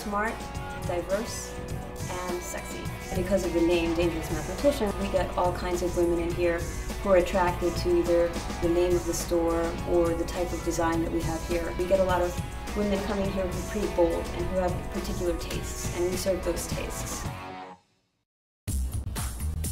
smart, diverse, and sexy. Because of the name Dangerous Mathematician, we get all kinds of women in here who are attracted to either the name of the store or the type of design that we have here. We get a lot of women coming here who are pretty bold and who have particular tastes, and we serve those tastes.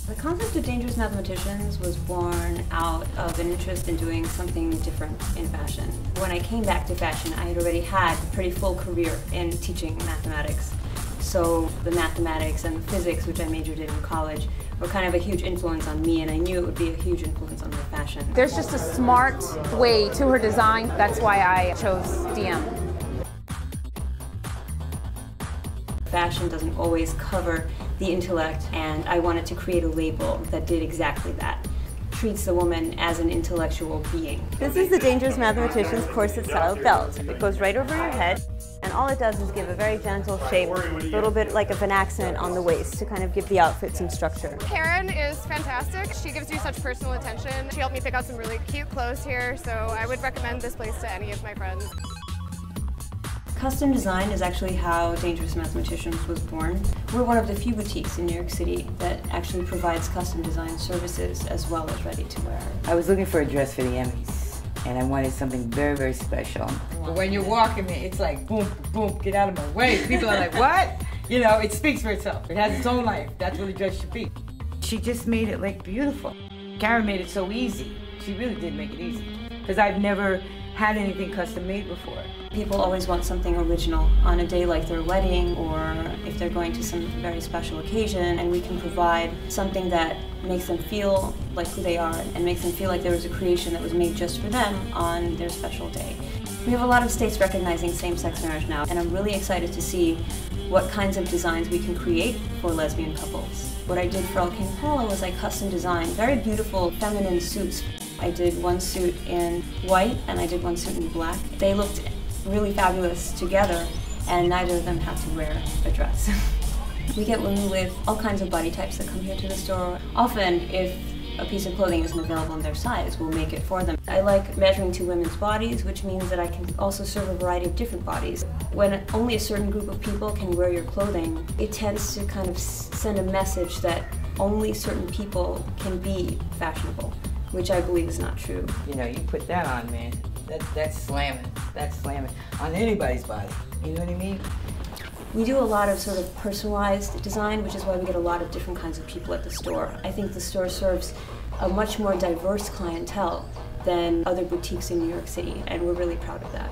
The concept of Dangerous Mathematicians was born out of an interest in doing something different in fashion. When I came back to fashion, I had already had a pretty full career in teaching mathematics. So the mathematics and the physics, which I majored in in college, were kind of a huge influence on me, and I knew it would be a huge influence on my fashion. There's just a smart way to her design. That's why I chose DM. Fashion doesn't always cover the intellect, and I wanted to create a label that did exactly that. Treats the woman as an intellectual being. This is the Dangerous Mathematician's corset style belt. It goes right over your head, and all it does is give a very gentle shape, a little bit like of an accent on the waist to kind of give the outfit some structure. Karen is fantastic. She gives you such personal attention. She helped me pick out some really cute clothes here, so I would recommend this place to any of my friends. Custom design is actually how Dangerous Mathematicians was born. We're one of the few boutiques in New York City that actually provides custom design services as well as ready to wear. I was looking for a dress for the Emmys and I wanted something very, very special. But when you're walking me, it's like boom, boom, get out of my way. People are like, what? You know, it speaks for itself. It has its own life. That's what a dress should be. She just made it like beautiful. Karen made it so easy. She really did make it easy. Because I've never had anything custom made before. People always want something original on a day like their wedding or if they're going to some very special occasion and we can provide something that makes them feel like who they are and makes them feel like there was a creation that was made just for them on their special day. We have a lot of states recognizing same-sex marriage now and I'm really excited to see what kinds of designs we can create for lesbian couples. What I did for El King Polo was I custom designed very beautiful feminine suits I did one suit in white and I did one suit in black. They looked really fabulous together and neither of them had to wear a dress. we get women with all kinds of body types that come here to the store. Often, if a piece of clothing isn't available in their size, we'll make it for them. I like measuring to women's bodies, which means that I can also serve a variety of different bodies. When only a certain group of people can wear your clothing, it tends to kind of send a message that only certain people can be fashionable which I believe is not true. You know, you put that on, man. That, that's slamming. That's slamming on anybody's body. You know what I mean? We do a lot of sort of personalized design, which is why we get a lot of different kinds of people at the store. I think the store serves a much more diverse clientele than other boutiques in New York City, and we're really proud of that.